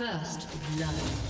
First blood.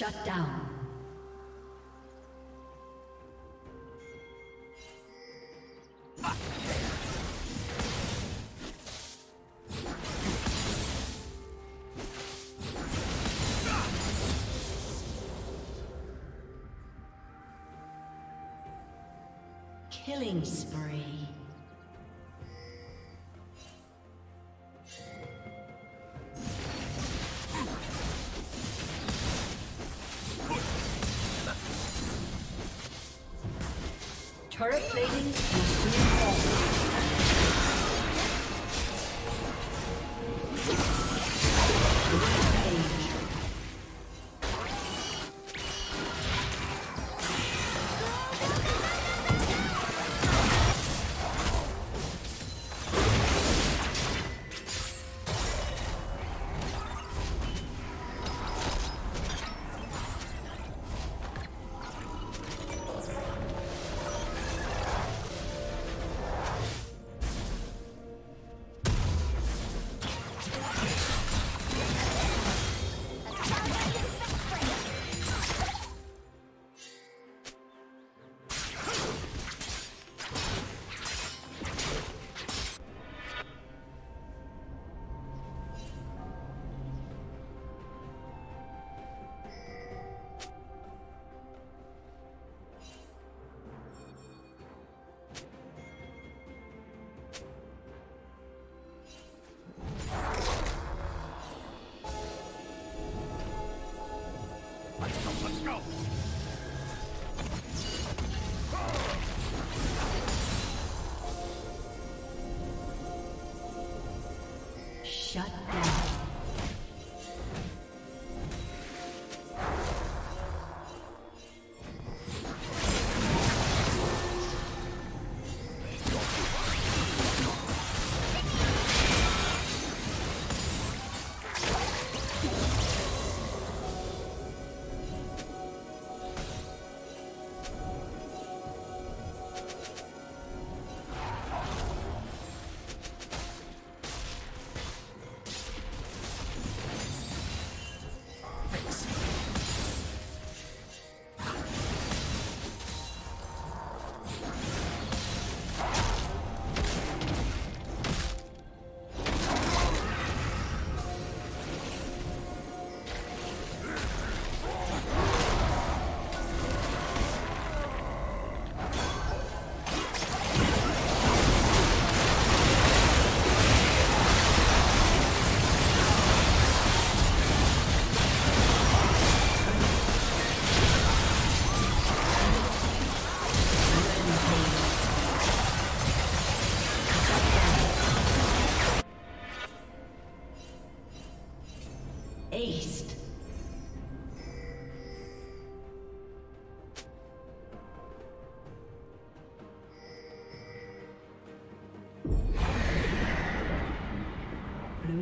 Shut down. Killing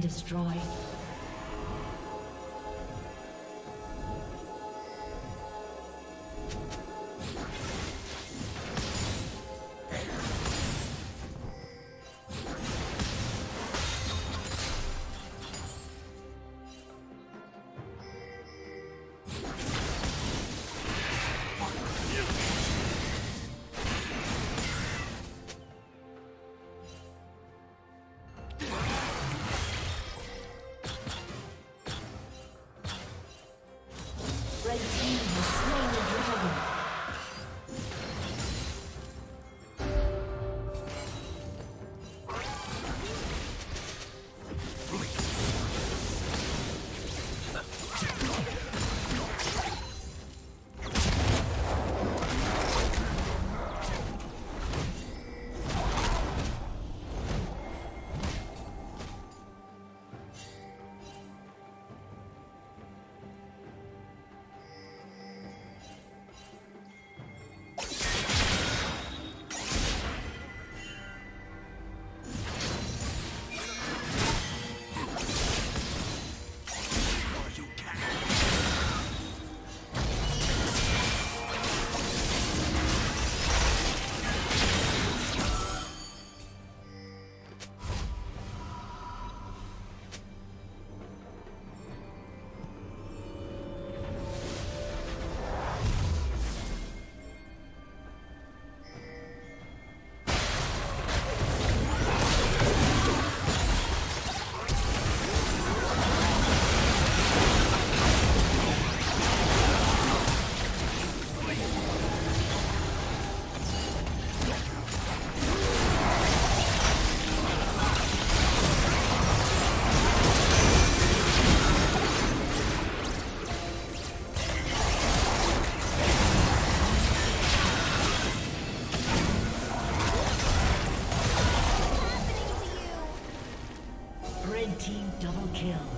Destroyed. kill.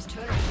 Team's turret